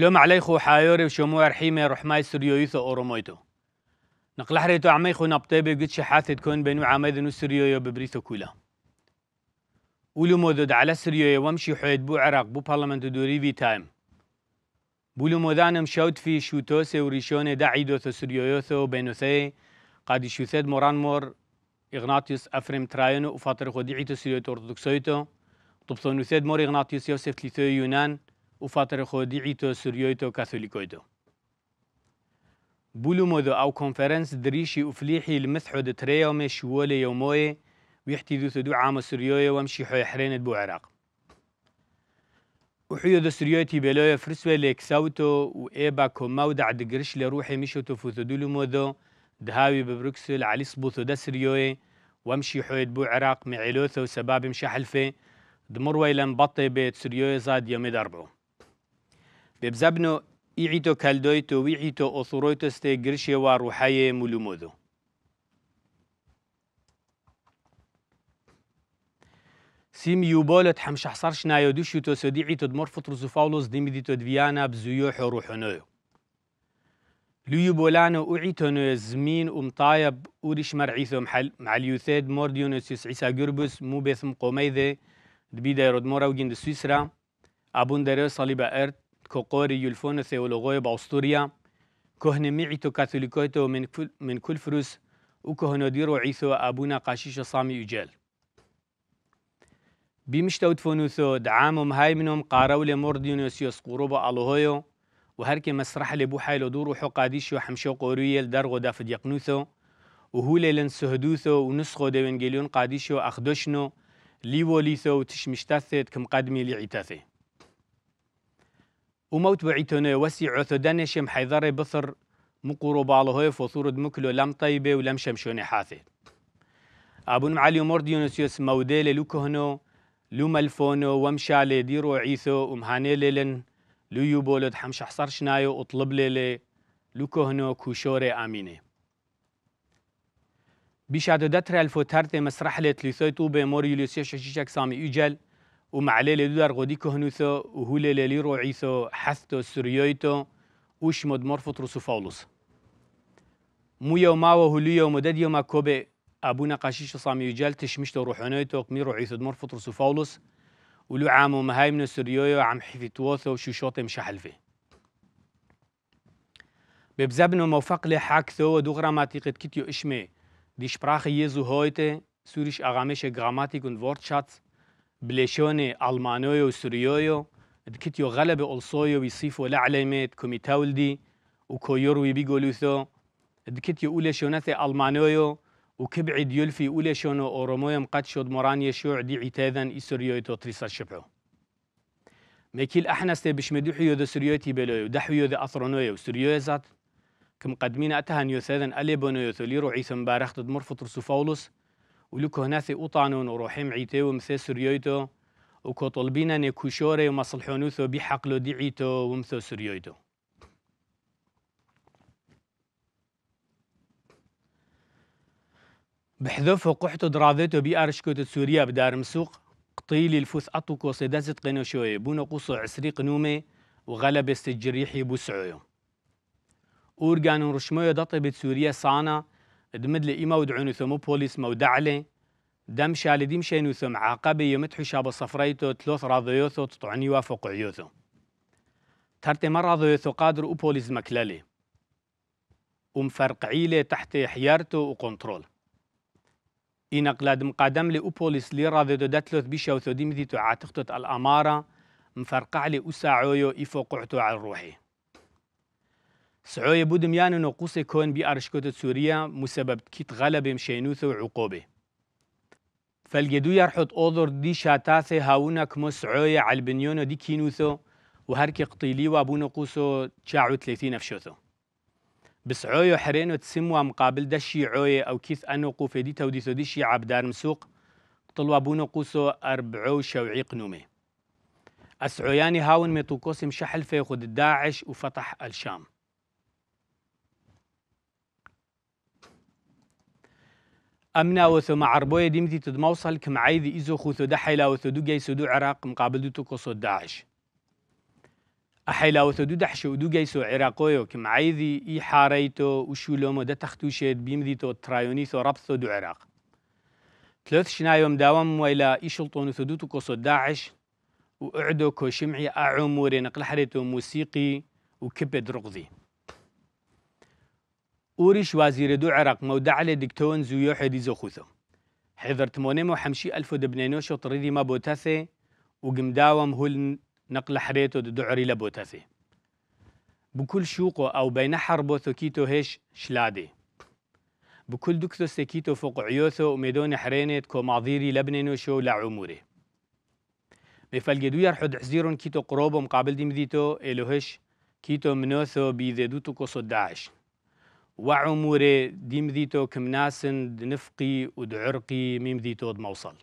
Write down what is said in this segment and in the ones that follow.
شلوم عليخو حايوري وشمو رحيمة رحماي سريويثو أورومويتو نقل حريتو عميخو نبطيبي قد شحاثة تكون بينو عميدنو سريويو ببريثو كولا ولو مودود على سريويو وامشي حيد بو عراق بو برلمان دوري في تايم بولو مودانم شوت في شوتوسي وريشوني داعيدوثو سريويوثو بينوثي قادي شوثيد موران مور إغناطيوس أفريم تراينو وفاطر خديعيتو سريويتو أرثوذكسويتو طبطون ثيد مور إغناطيوس يوسف تليثو يونان وفاتر خوديعيتو سوريويتو كاثوليكويتو بولو مودو أو كونفرنس دريشي وفليحي المثحو تريومي شوولي يوموي ويحتي ذو ثدو عام سوريوية وامشي حوي حرين بو عراق. وحيو ذو سوريويتي بلوية فرسوي ليك ساوتو وإيبا كوماودع دقرش لروحي مشوتو فوثدولو مودو دهاوي ببروكسل علي صبوثو دا سوريوية وامشي حويد بو عراق معيلوثو سباب مشاحلفه دمر ويلن بطي بيت سوريوية زاد يومي دربو ببزبنو إيعيتو كالدويتو ويعيتو أثرويتو ستي قرشي وروحاية مولومودو سيم يوبولت حمش حصر شنايو دوشو تو سديعي تدمر فطرزو فاولوس ديمدي تدفيانا بزيوح وروحنويو ليو بولانو أعيتونو زمين ومطايب أوريش مرعيثو محل مع اليوثيد مورديونوسيوس عيسى قربس مو بيثم قوميذي دبيدا يرد مورا وجين سويسرا أبون داريو صليبا إرت كوقوري يلفون ثيولوغوي باستوريا كهن ميعيتو كاثوليكويتو من كل من كل فروس وكهنو ديرو عيثو أبونا قاشيش صامي يجال بيمشتو تفونوثو دعامهم هاي منهم قارو لمورديونوسيوس قروبا ألوهيو وهركي مسرح لبو حايلو دورو حو قاديشو حمشو قوريل درغو دافد يقنوثو وهو ليلن سهدوثو ونسخو ديوانجيليون قاديشو أخدوشنو ليو ليثو تشمشتاثت كم قادمي لعيتاثي وموت بعيتونه وسي عثدان شم حيضر بثر مقرو بالهوي فثور مكلو لم طيبة ولم شمشوني حاثي أبون معالي مور ديونيسيوس موديل لوكهنو لو ملفونو ومشالي ديرو عيثو ومهاني ليلن لو يبولد حمش حصر شنايو اطلب ليلي لوكهنو كوشوري آميني. بيشادو دتر الفو ترتي مسرح لتليثوي طوبة مور يوليسيو ششيشك سامي يجل ومعليلي دودار غودي كهنوثو وهولي لي روعيثو حثتو سريويتو وشمد مرفط رسو فولوس مو يوما وهوليو مدد يوما كوبي أبونا قاشيش صامي يجال تشمشتو روحونيتو قمي روعيثو مرفط رسو فولوس ولو عامو مهايمنو سريويو عم حفيتوثو شوشوتي مشاحلفي ببزبنو موفق لي حاكثو ودو غراماتيقت كتيو إشمي دي شبراخي يزو هويته سوريش أغاميش غراماتيك und بليشوني ألمانيو وسوريويو دكتيو غلب ألصويو ويصيفو لعلمت كوميتاولدي وكويروي بيقولوثو دكتيو أولي شونثي ألمانيو وكبعد يلفي أولي شونو أورومويو مقد شود مران يشوع دي عتاذن إسوريوي توتريسا شبعو ميكيل أحنستي بشمدوحيو ذا سوريوتي بلويو دحويو ذا أثرونويو سوريوي ذات كم قدمين أتهن يوثاذن أليبونيو ثوليرو عيسى مبارخ تدمر فطر سوفاولوس ولكو هناثي أوطانون وروحيم عيتي ومثي سريويتو وكو طلبينا نكوشوري ومصلحونوثو بحقلو ديعيتو ومثو سريويتو بحذوف قحتو دراذيتو بي أرشكوتو سوريا بدار مسوق قطيلي الفوث أطوكو صيدازت قنوشوي بونو قوصو عسري قنومي وغلب استجريحي بوسعويو. أورغانو رشمويو دطبت سوريا صانا دمد لي إيما ودعونو ثمو بوليس مودعلي دم شالدي مشينو ثم عاقبة يمتحو شاب صفريتو تلوث راضيوثو تطعني وافق عيوثو. ترتي مرة ضيوثو قادر أو بوليس مكلالي ومفرقعيلي تحت حيارتو وكنترول إنقلاد مقادم لي أو بوليس لي راضيتو داتلوث بيشاوثو ديمثيتو عاتقتو الأمارة. مفرقع لي أساعويو إفوقعتو على الروحي. سعوية بودم يانو نقوصي كون بي أرشكوت سوريا مسبب كيت غلب مشينوث وعقوبة فالجدو يرحط أوضر دي شاتاثي هاونا كمو سعوية على البنيونو دي كينوثو وهركي قطيلي وابو نقوصو تشاعو 30 فشوثو بسعوية حرينو تسموا مقابل دا الشيعوية أو كيث أنو قوفي دي توديثو دي شيعة بدار مسوق طلوا أبو نقوصو أربعو شوعي قنومي السعوياني هاون ميطوكوسي مشحل في خد داعش وفتح الشام أمنا وثو عربوية ديمتي تدموصل كم عايذي إزو خوثو دحيلا وثو دو جاي سدو عراق مقابل دو تكوصو داعش. أحيلاوثو دو دحشو ودو جيسو عراقويو كم عايذي إي حاريتو وشولومو دا تختوشيد بيمديتو ترايونيثو ربثو دو عراق. ثلاث شنايوم داوم ويلا إيشلطون ثدوتو كوسو داعش وقعدو كو شمعي أعموري نقل حريتو موسيقي وكبد رقضي أوريش وزير دو عراق مودع دكتون زويو حدي زوخوثو حضر تمونيمو حمشي ألفو دبنينوشو طريدي ما بوتاثي وقمداوم هول نقل حريتو دو دعري لبوتاثي بكل شوقو أو بين حربو ثكيتو هيش شلادي. بكل دكتو سكيتو فوق عيوثو وميدون حرينت كو معذيري لبنينوشو لعموري بفلقدو يرحد حزيرون كيتو قروبو مقابل دي مذيتو إلوهش كيتو منوثو بيذيدوتو كوسو داعش وعموري ديمذيتو كمناسن دنفقي ودعرقي ميمذيتو دموصل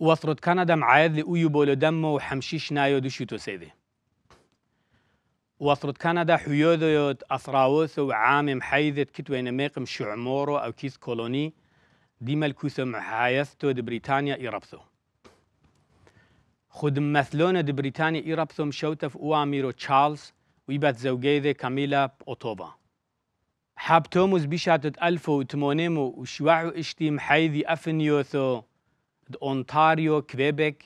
وثرت كندا معايد لأيو بولو دمو وحمشيش نايو دوشيتو سيدي وثرت كندا حيوذو يوت أثراوثو وعام محيذت كتوين ميقم شعمورو أو كيس كولوني ديما الكوثو محايثتو دي بريطانيا إيرابثو خود مثلون دي بريطانيا إيرابثم شوتف أواميرو تشارلز ويبات زوجيذي كاميلا أوتوبا حاب توموز بيشاتت ألفو وتمونيمو وشوعو اشتي محيذي أفنيوثو أونتاريو كويبك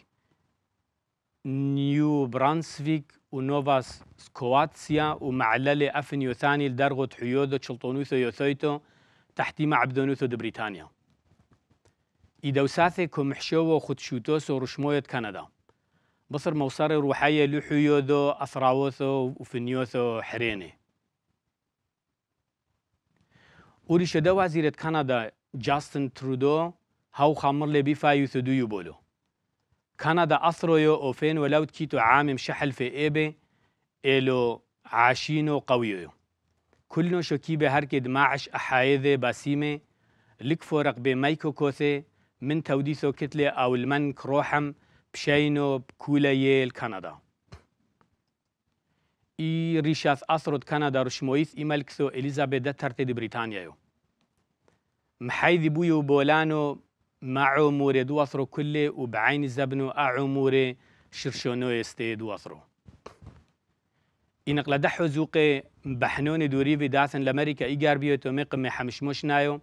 نيو برانسفيك ونوفا سكواتسيا ومعللة أفنيو ثاني لدرغة حيوذو تشلطونوثو يوثويتو تحتي معبدونوثو دي بريطانيا إيدوساثي كومحشوو خدشوتوسو رشموية كندا بصر موصر روحية لحيوذو أثراوثو وفنيوثو حريني وري شدو وزيرة كندا جاستن ترودو هاو خامر لي بيفايو ثدو بولو. كندا أثرويو أوفين ولو كيتو عام مشحل في إيبي إلو عاشينو قويو كلنو شكيبة هركد معش أحايذي باسيمي لك فورق بميكو كوثي من توديثو كتلة أو المن كروحم بشينو بكوليل كندا. إي ريشاث أثرد كندا رشمويث إمالكثو إليزابيث دترتي دي بريطانيا محايذي بويو بولانو مع عموري دوثرو كله وبعين زبنو أعموري شرشونو يستي دوثرو إنق لدحو زوقي بحنون دوري في داثن لأمريكا إيجار بيوتو مقمي حمشموش نايو.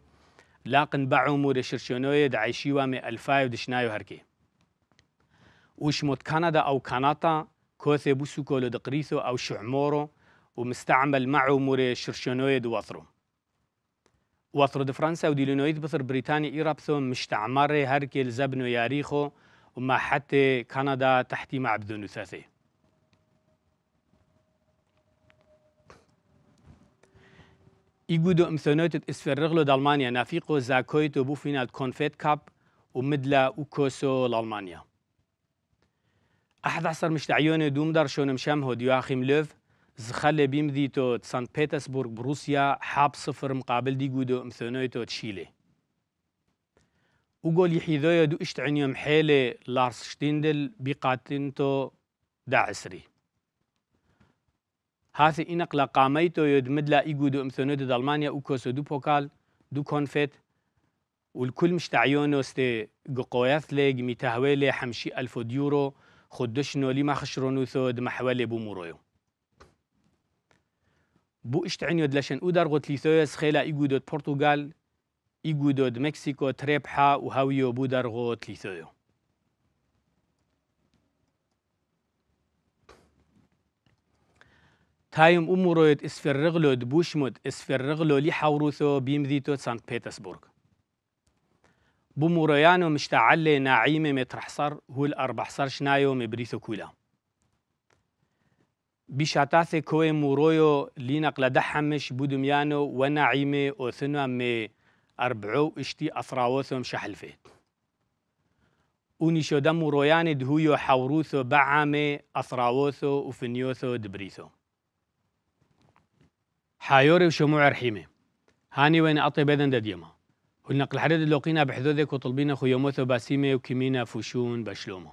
لاقن بعموري شرشونو دعيشي وامي ألفايو دشنايو هركي. وشموت كندا أو كندا كوثي بوسو كولو دقريثو أو شعمورو ومستعمل مع عموري شرشونو دوثرو وطرد فرنسا وديلينويد بثر بريطانيا إيرابثو مستعمرة هركل زبنو ياريخو وما حتى كندا تحتي مع بدون ثاثي إيجودو امثونوت إسفرغلو دالمانيا نافيقو زاكويتو بو فينال كونفيت كاب ومدلا وكوسو لألمانيا. أحد عصر مشتعيوني دومدار شون مشامهو ديواخيم لوف زخل بيمديتو سان بيترسبورغ بروسيا حاب صفر مقابل دي جودو مثونيتو تشيلي. وقول يحيذويا دو اشتعنيوم حيلي لارس شتيندل بقاتنتو داعسري هاثي إنق لقاميتو يدمد لا إيجودو امثونيتو دالمانيا وكوسو دو بوكال دو كونفيت. والكل مشتعيونو استي قوياث ليج ميتهويلي حمشي ألف ديورو. خدشنو لما خشرونو ثود محوالي بومورويو بو اشتعين يدلشن اودر غوتليثويس خيلا ايغودود بورتوغال ايغودود مكسيكو تريبحا وهاويو بودر غوتليثويو تايم امورويت اسفرغلو دبوشمود اسفرغلو لي حوروثو بيمذيتو سانت بيترسبورغ بومورويانو مشتعلي ناعيمة مترحصر هو الأربع صار شنايو مبريثو كولا بشاتاث كوي مورويو لينق لدحمش بودميانو ونعيمي أوثنا مي أربعو إشتي أفراوثم شحلفيت ونشو دمو رويان دهويو حوروثو بعامي أثراوثو وفنيوثو دبريثو. حايوري وشموع رحيمي هاني وين أطي بيدن دديما والنقل حدد اللوقينا بحدودك وطلبينا خيوموثو باسيمي وكمينا فوشون بشلومو